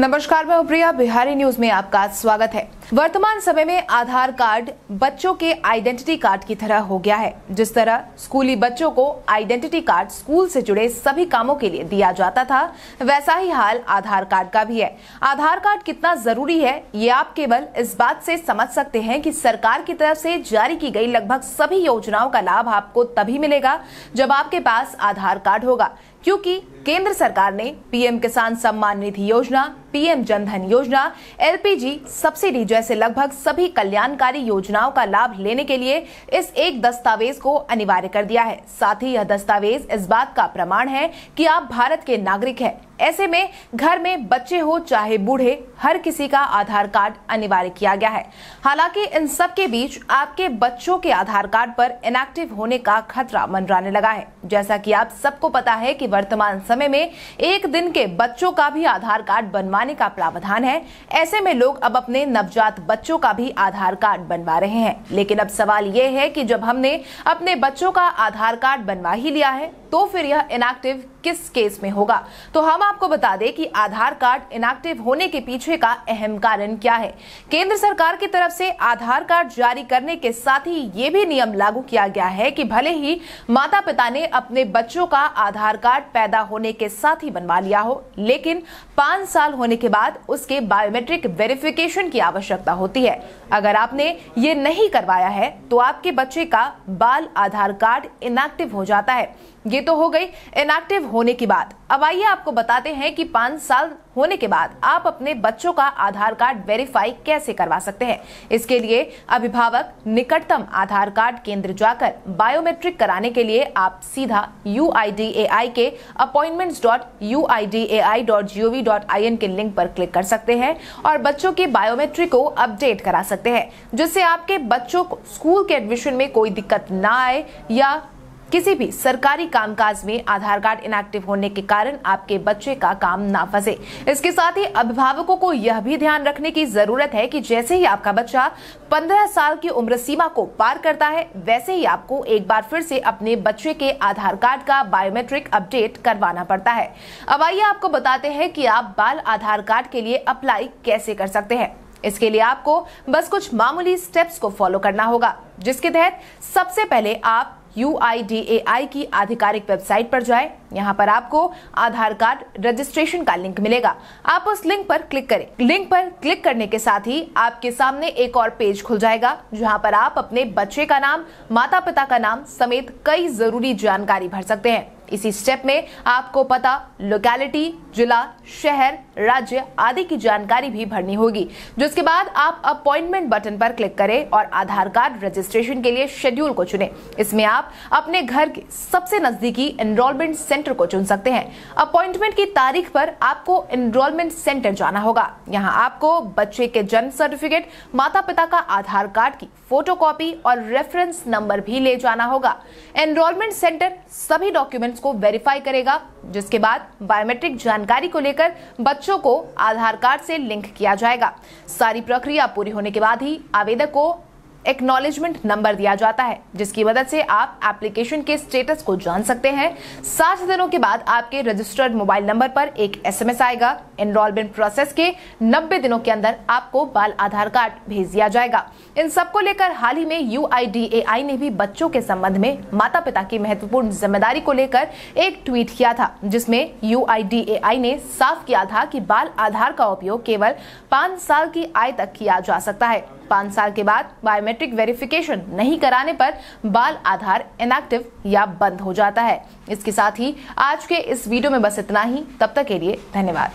नमस्कार मैं उप्रिया बिहारी न्यूज़ में आपका स्वागत है। वर्तमान समय में आधार कार्ड बच्चों के आइडेंटिटी कार्ड की तरह हो गया है, जिस तरह स्कूली बच्चों को आइडेंटिटी कार्ड स्कूल से जुड़े सभी कामों के लिए दिया जाता था, वैसा ही हाल आधार कार्ड का भी है। आधार कार्ड कितना ज़रूरी है, ये आप केवल इस बात से समझ सकते हैं कि सरकार की तरफ़ से जारी की गई लगभग सभी योजनाओं का लाभ आपको तभी मिलेगा जब आपके पास आधार कार्ड होगा, क्योंकि केंद्र सरकार ने पीएम किसान सम्मान निधि योजना, पीएम जनधन योजना, एलपीजी सब्सिडी लगभग सभी कल्याणकारी योजनाओं का लाभ लेने के लिए इस एक दस्तावेज़ को अनिवार्य कर दिया है। साथ ही यह दस्तावेज़ इस बात का प्रमाण है कि आप भारत के नागरिक हैं। ऐसे में घर में बच्चे हो चाहे बूढ़े, हर किसी का आधार कार्ड अनिवार्य किया गया है। हालाँकि इन सब के बीच आपके बच्चों के आधार कार्ड पर इनएक्टिव होने का खतरा मंडराने लगा है। जैसा कि आप सबको पता है कि वर्तमान समय में एक दिन के बच्चों का भी आधार कार्ड बनवाने का प्रावधान है। ऐसे में लोग अब अपने नवजात बच्चों का भी आधार कार्ड बनवा रहे हैं। लेकिन अब सवाल ये है कि जब हमने अपने बच्चों का आधार कार्ड बनवा ही लिया है तो फिर यह इनएक्टिव किस केस में होगा? तो हम आपको बता दें कि आधार कार्ड इनएक्टिव होने के पीछे का अहम कारण क्या है? केंद्र सरकार की तरफ़ से आधार कार्ड जारी करने के साथ ही ये भी नियम लागू किया गया है कि भले ही माता पिता ने अपने बच्चों का आधार कार्ड पैदा होने के साथ ही बनवा लिया हो, लेकिन पाँच साल होने के बाद उसके बायोमेट्रिक वेरिफिकेशन की आवश्यकता होती है। अगर आपने ये नहीं करवाया है तो आपके बच्चे का बाल आधार कार्ड इनएक्टिव हो जाता है। ये तो हो गई इनएक्टिव होने की बात अब आइए आपको बताते हैं कि पाँच साल होने के बाद आप अपने बच्चों का आधार कार्ड वेरीफाई कैसे करवा सकते हैं। इसके लिए अभिभावक निकटतम आधार कार्ड केंद्र जाकर बायोमेट्रिक कराने के लिए आप सीधा U K appointments dot U K link पर क्लिक कर सकते हैं और बच्चों के बायोमेट्रिक को अपडेट करा सकते हैं, जिससे आपके बच्चों को स्कूल के एडमिशन में कोई दिक्कत ना आए या किसी भी सरकारी कामकाज में आधार कार्ड इनएक्टिव होने के कारण आपके बच्चे का काम ना फंसे। इसके साथ ही अभिभावकों को यह भी ध्यान रखने की ज़रूरत है कि जैसे ही आपका बच्चा 15 साल की उम्र सीमा को पार करता है, वैसे ही आपको एक बार फिर से अपने बच्चे के आधार कार्ड का बायोमेट्रिक अपडेट करवाना पड़ता है। अब आइए आपको बताते हैं कि आप बाल आधार कार्ड के लिए अप्लाई कैसे कर सकते हैं। इसके लिए आपको बस कुछ मामूली स्टेप्स को फॉलो करना होगा, जिसके तहत सबसे पहले आप UIDAI की आधिकारिक वेबसाइट पर जाएँ। यहाँ पर आपको आधार कार्ड रजिस्ट्रेशन का लिंक मिलेगा। आप उस लिंक पर क्लिक करें। लिंक पर क्लिक करने के साथ ही आपके सामने एक और पेज खुल जाएगा, जहाँ पर आप अपने बच्चे का नाम माता पिता का नाम समेत कई ज़रूरी जानकारी भर सकते हैं। इसी स्टेप में आपको पता लोकेलिटी जिला, शहर राज्य आदि की जानकारी भी भरनी होगी। जिसके बाद आप अपॉइंटमेंट बटन पर क्लिक करें और आधार कार्ड रजिस्ट्रेशन के लिए शेड्यूल को चुने। इसमें आप अपने घर के सबसे नजदीकी एनरोलमेंट सेंटर को चुन सकते हैं। अपॉइंटमेंट की तारीख पर आपको एनरोलमेंट सेंटर जाना होगा। यहाँ आपको बच्चे के जन्म सर्टिफिकेट माता पिता का आधार कार्ड की फोटोकॉपी और रेफरेंस नंबर भी ले जाना होगा। एनरोलमेंट सेंटर सभी डॉक्यूमेंट्स को वेरीफाई करेगा, जिसके बाद बायोमेट्रिक जानकारी को लेकर बच्चों को आधार कार्ड से लिंक किया जाएगा। सारी प्रक्रिया पूरी होने के बाद ही आवेदक को एक्नॉलेजमेंट नंबर दिया जाता है, जिसकी मदद से आप एप्लीकेशन के स्टेटस को जान सकते हैं। सात दिनों के बाद आपके रजिस्टर्ड मोबाइल नंबर पर एक एसएमएस आएगा। एनरोलमेंट प्रोसेस के 90 दिनों के अंदर आपको बाल आधार कार्ड भेज दिया जाएगा। इन सबको लेकर हाल ही में यूआईडीएआई ने भी बच्चों के संबंध में माता पिता की महत्वपूर्ण ज़िम्मेदारी को लेकर एक ट्वीट किया था, जिसमें यू ने साफ़ किया था कि बाल आधार का उपयोग केवल पाँच साल की आय तक किया जा सकता है। पाँच साल के बाद बायोमेट्रिक वेरिफिकेशन नहीं कराने पर बाल आधार इनएक्टिव या बंद हो जाता है। इसके साथ ही आज के इस वीडियो में बस इतना ही। तब तक के लिए धन्यवाद।